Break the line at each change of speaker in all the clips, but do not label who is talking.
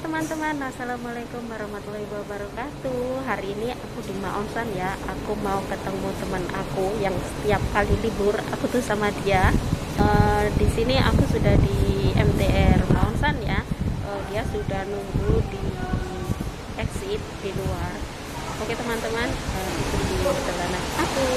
teman-teman, Assalamualaikum warahmatullahi wabarakatuh. Hari ini aku di Maonsan ya. Aku mau ketemu teman aku yang setiap kali libur Aku tuh sama dia. Uh, Di sini aku sudah di MTR Maonsan ya. Uh, Dia sudah nunggu di exit di luar. Oke teman-teman, uh, ikuti perjalanan aku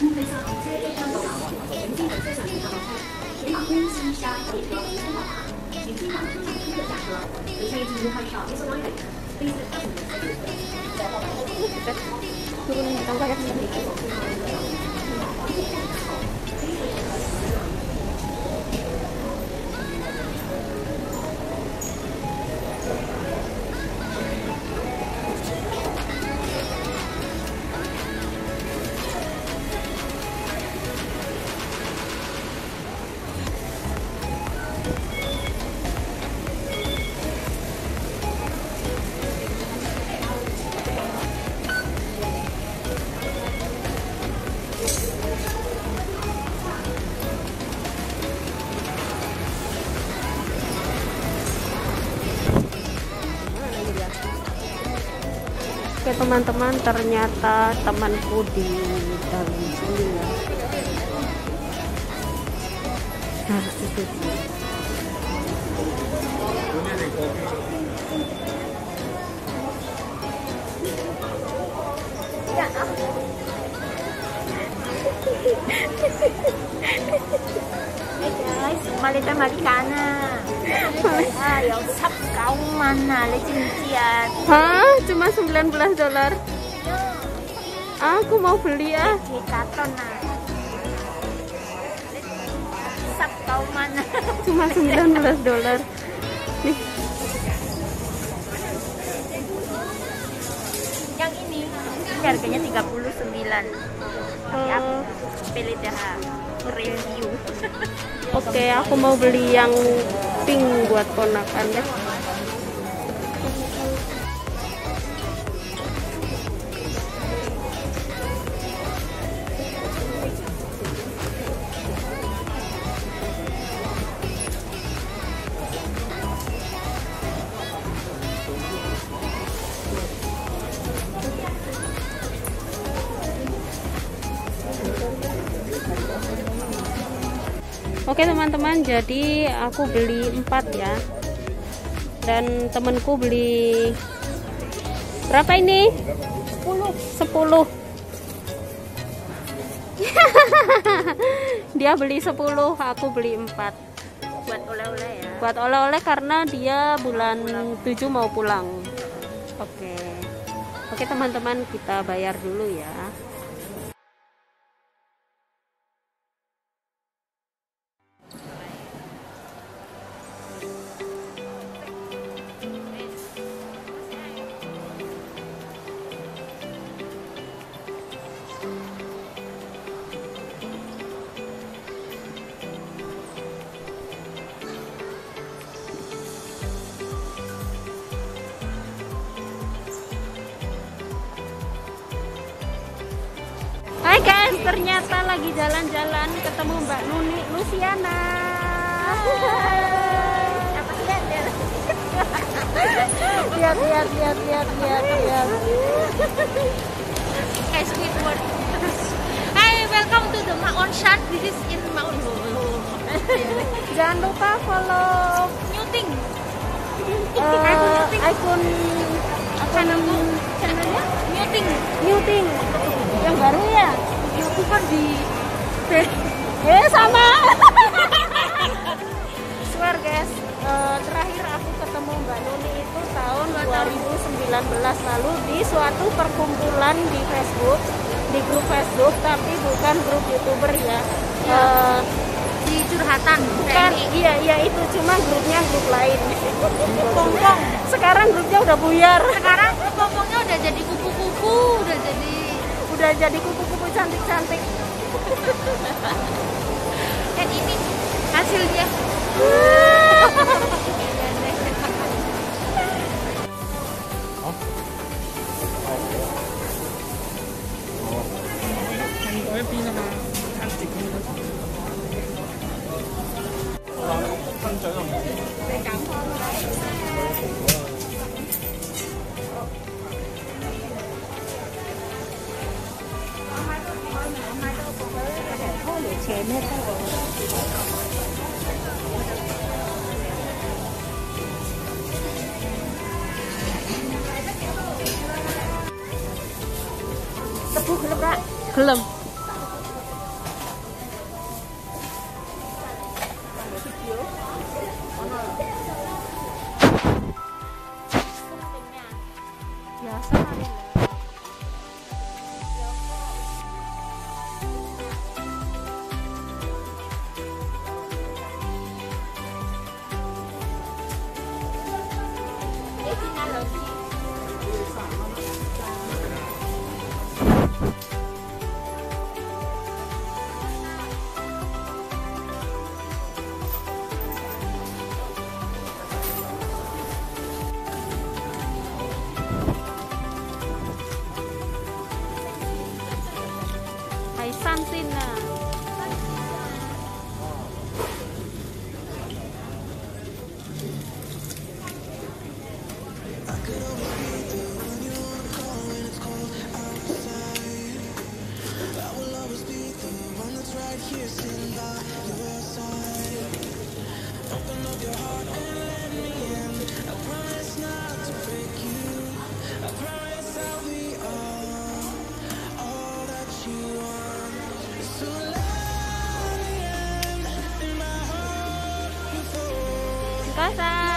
嗯，没错。所以电的话，我们做前期的中小型的，如说宝啊，你起码有几千个价格，你才有可能花一到一千。一，
下，当大家自己心里还
有好，
Oke teman-teman ternyata temanku di dalam sini ya. Nah itu dia.
Hey guys, balik ka Marikana. Ah, yung sap kauman na, lecin-cian.
Hah? Cuma 19 dolar Aku mau beli ah
Dekaton na. Sap kauman na. Cuma 19
dolar Nih
Yang ini, ini harganya 39. Tapi aku eh, pilih dah review.
Oke aku mau beli yang pink buat ponakan deh Oke teman-teman, jadi aku beli 4 ya. Dan temenku beli berapa ini? 10. 10. dia beli 10, aku beli 4.
Buat oleh-oleh ya.
Buat oleh-oleh karena dia bulan 7 mau pulang. Oke. Oke teman-teman, kita bayar dulu ya. Ternyata lagi jalan-jalan ketemu Mbak Nuni Luciana. Apa
sih? Lihat,
lihat, lihat, lihat, lihat, lihat.
Sweet word. Hi, welcome to the Maon Shan. This is in Maon.
Jangan lupa follow
New thing.
eh, akun Channelku. channelnya
New thing.
New Thing yang baru ya. Di Eh sama. Swear guys, eh, terakhir aku ketemu Mbak Nuni itu tahun 2019 lalu di suatu perkumpulan di Facebook, di grup Facebook tapi bukan grup youtuber ya. Eh,
di curhatan. bukan,
iya iya itu cuma grupnya grup lain. Pompong. Sekarang grupnya udah buyar,
Sekarang pompongnya udah jadi kupu-kupu, udah jadi
udah jadi kupu-kupu cantik-cantik.
Dan ini hasilnya.
Kelem.
Hai
拜拜。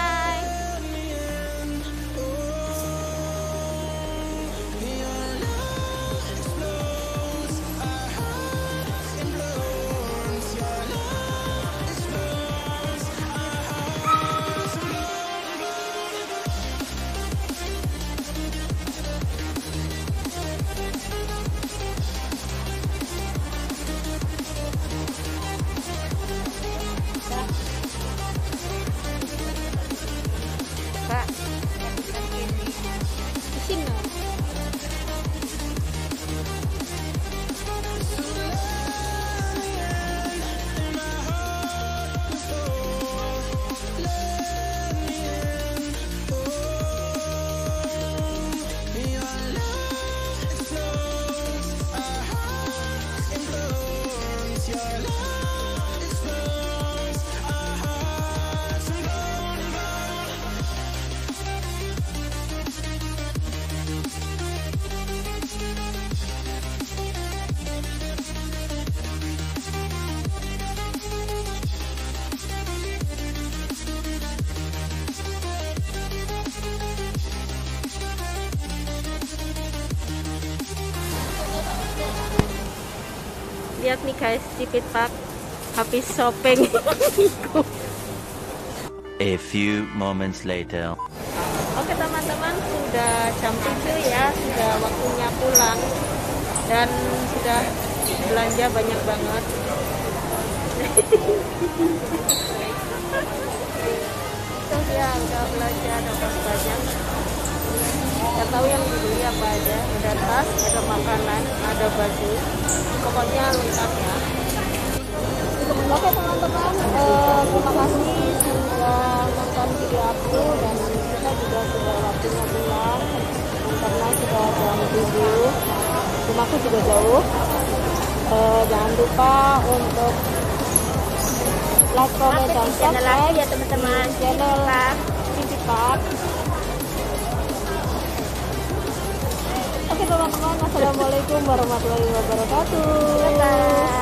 Lihat nih guys, Cipit Pak habis shopping.
A few moments later.
Oke teman-teman, sudah jam 7 ya, sudah waktunya pulang dan sudah belanja banyak banget. Tuh ya, udah belanja dapat banyak. Gak tahu yang aja. Ada tas, ada makanan, ada baju. Pokoknya lengkap ya. Oke teman-teman, eh, terima kasih sudah nonton video aku dan kita juga sudah waktunya pulang karena sudah jam 7 rumahku juga jauh Eh, jangan lupa untuk like, comment, dan subscribe ya, teman-teman. channel Park Oke teman-teman, Assalamualaikum warahmatullahi wabarakatuh Bye.